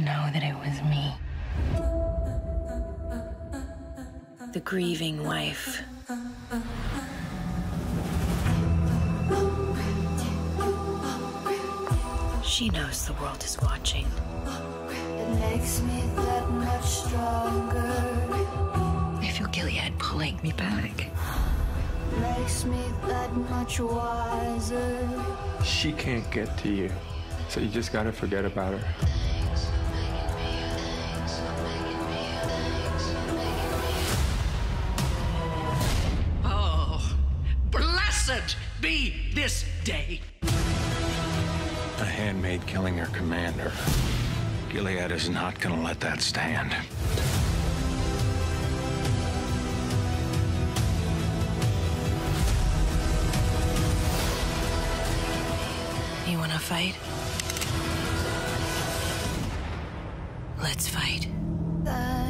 to know that it was me. The grieving wife. She knows the world is watching. It makes me that much stronger. I feel Gilead pulling me back. Makes me that much wiser. She can't get to you, so you just gotta forget about her. Blessed be this day. A handmaid killing her commander. Gilead is not gonna let that stand. You wanna fight? Let's fight. Thanks for